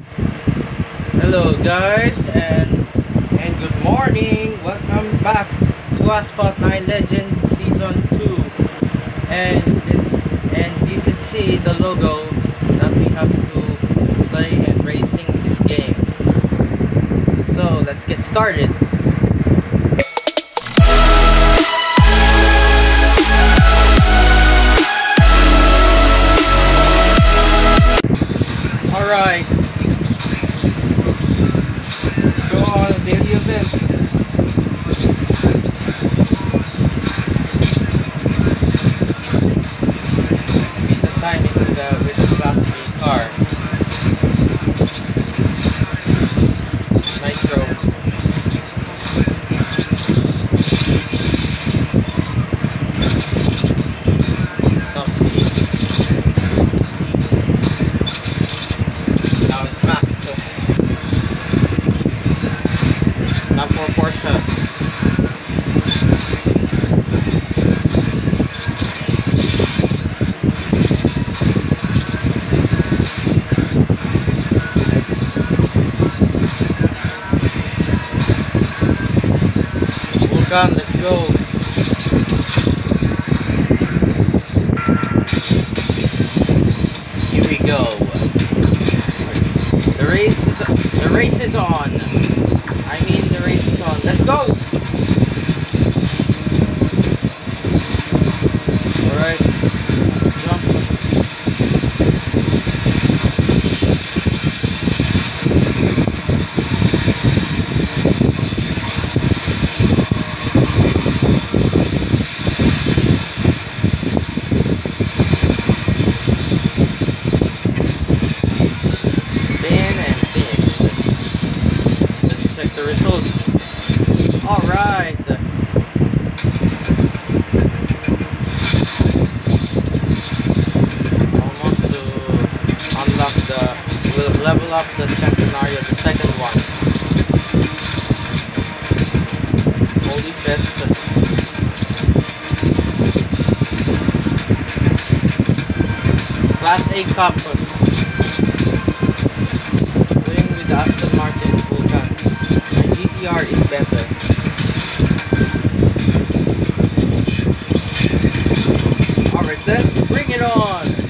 Hello guys and and good morning. Welcome back to Asphalt 9 Legends Season 2. And it's and you can see the logo that we have to play and racing this game. So let's get started. Alright. Let's go on a daily event. Beat the time in the with the class B car. Nitro. Top speed. Now it's max. So. Now for Porsche. Let's go. Here we go. The race is the race is on. I mean the race is on. Let's go. The Centenario, the second one. Holy Fest. Class A Cup. Playing with the Aston Martin Vulcan. My GTR is better. Alright then, bring it on!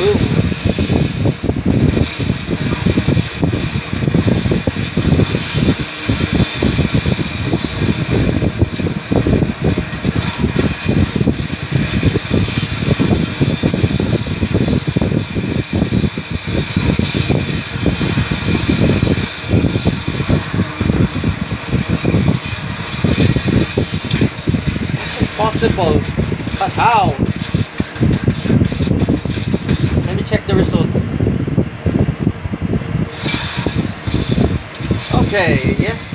Boom! But how? Let me check the results. Okay, yeah.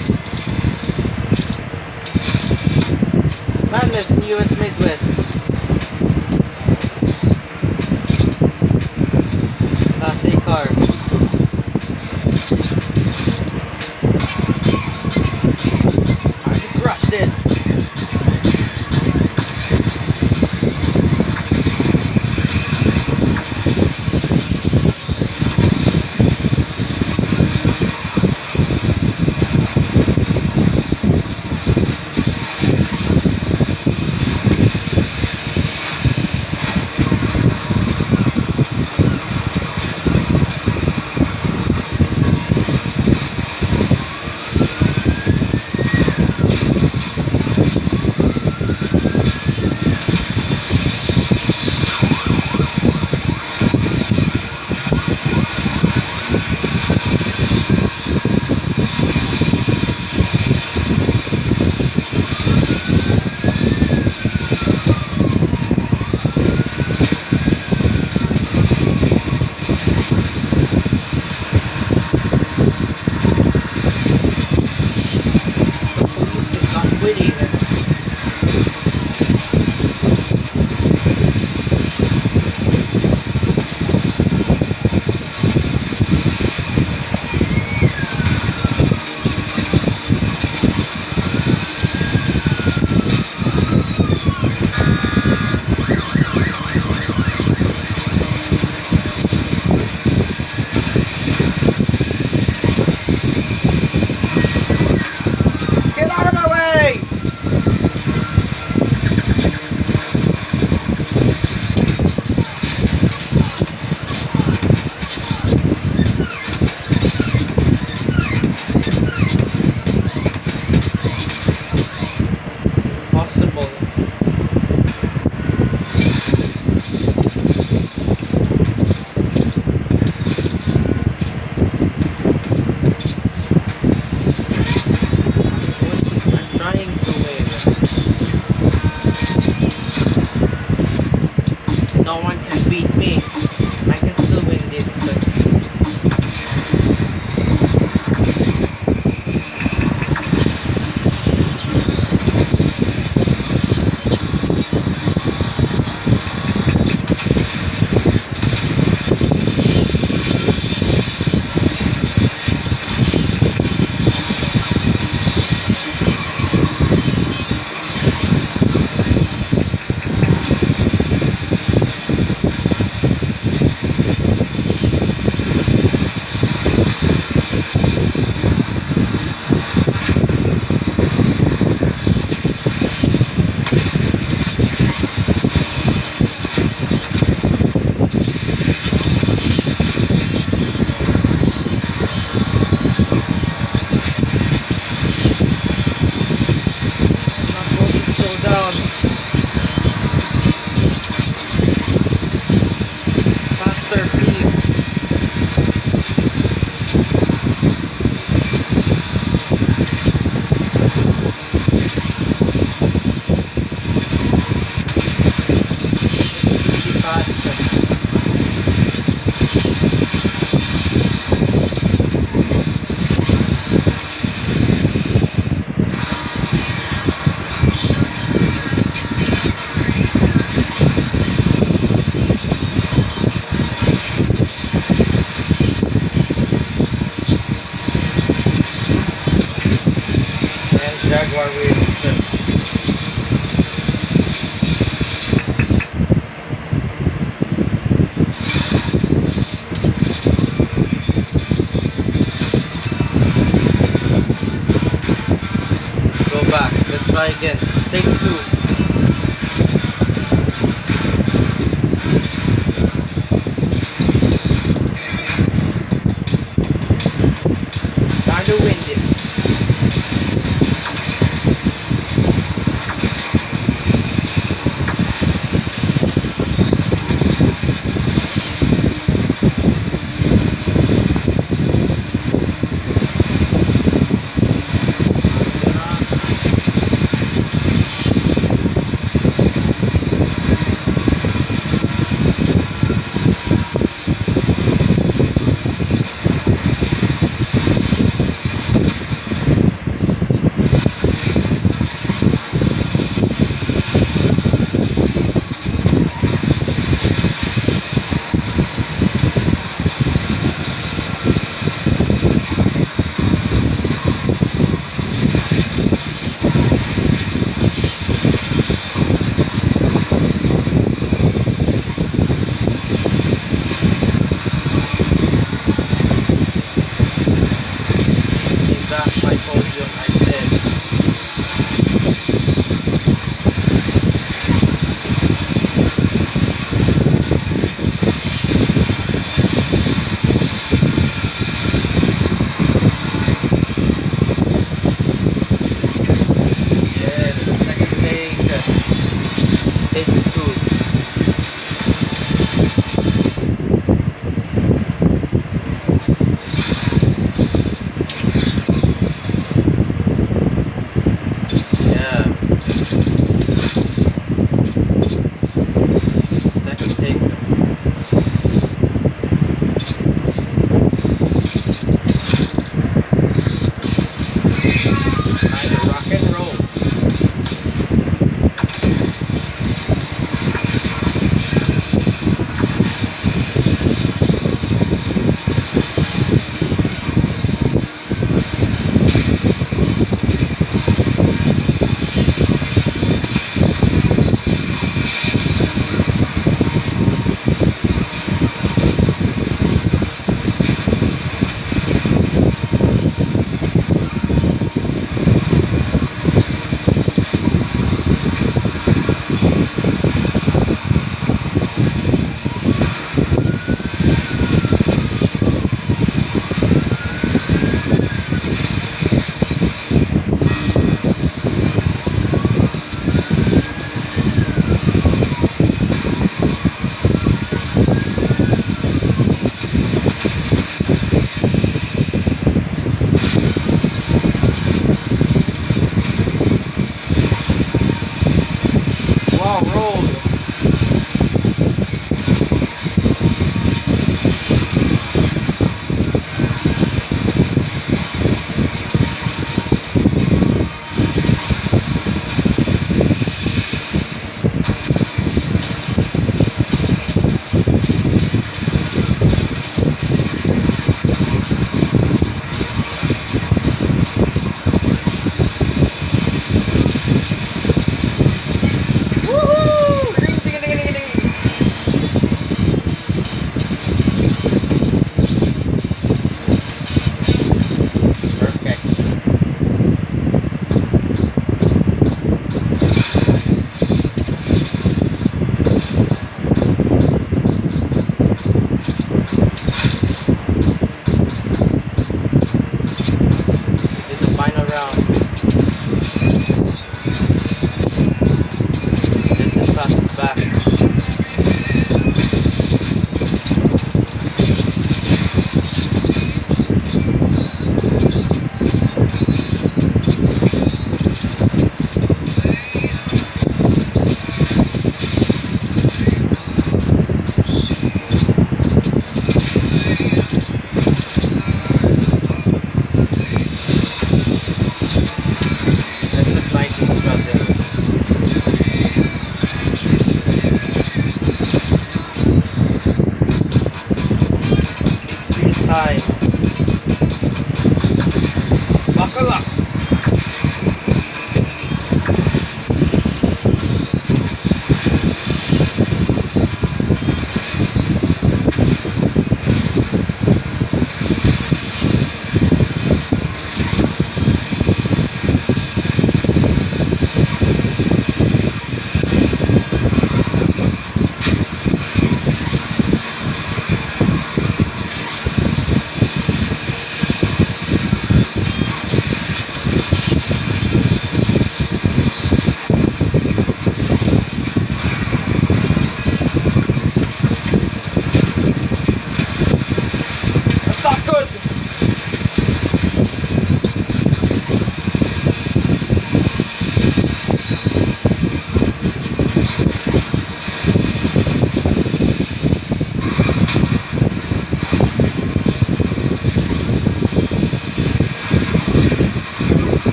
Try again. Take two.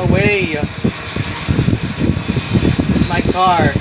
Away. My car.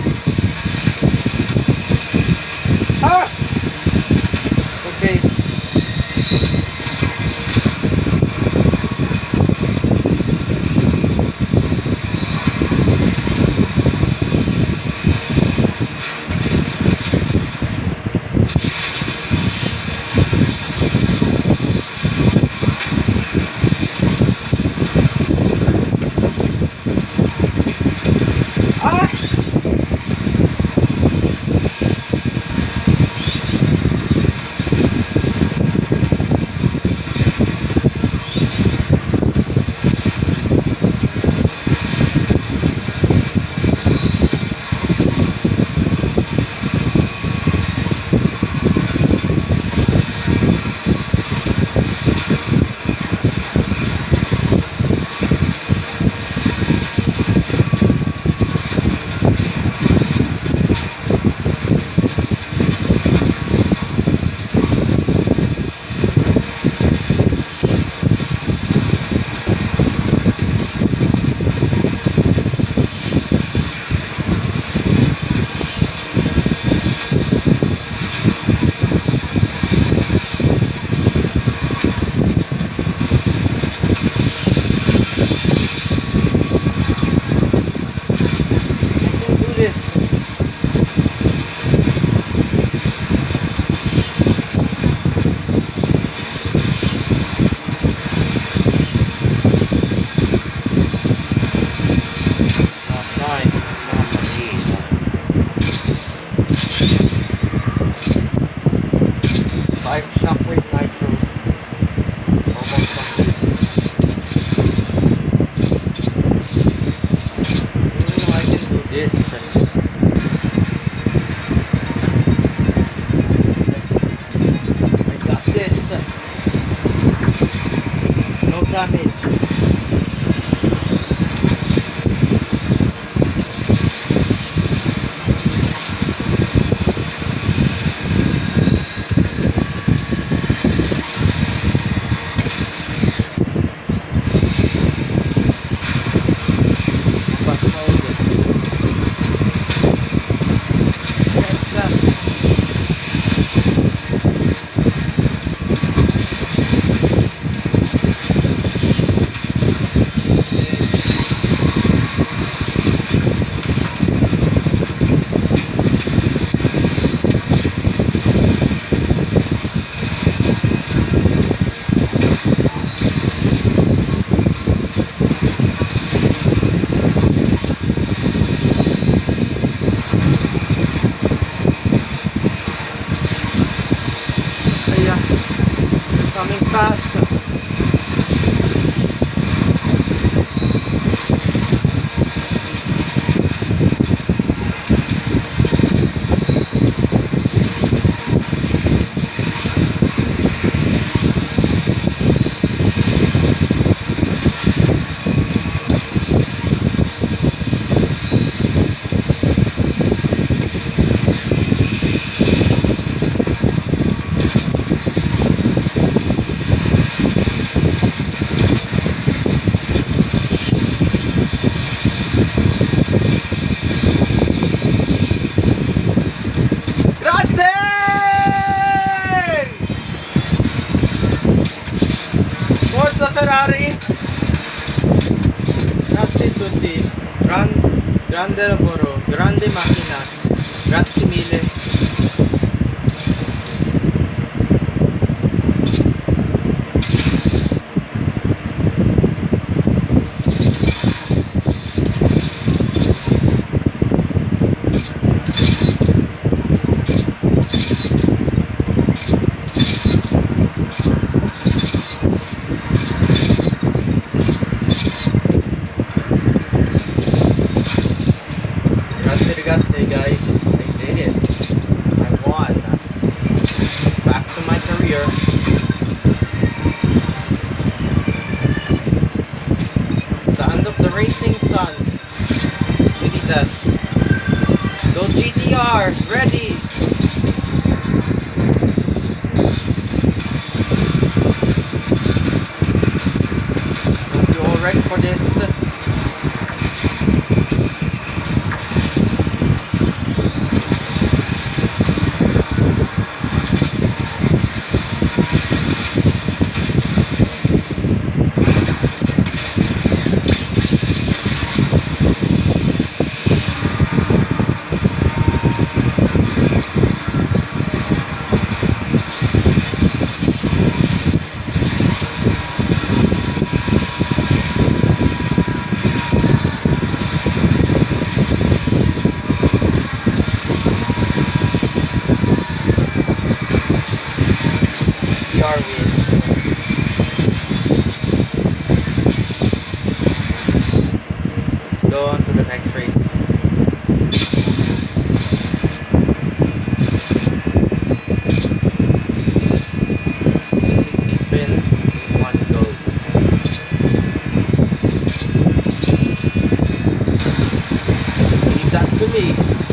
Me.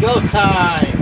Go time!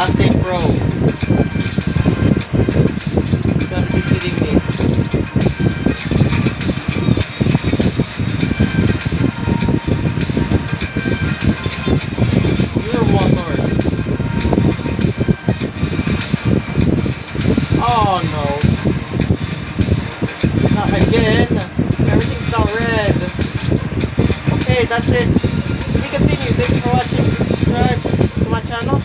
Classic Pro. You gotta be kidding me. Your motor. Oh no. Not again. Everything's red. Okay, that's it. We continue. Thank you for watching.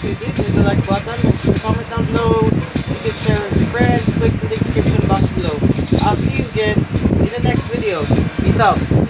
You hit the like button. Comment down below. You can share it with your friends. Click the description box below. I'll see you again in the next video. Peace out.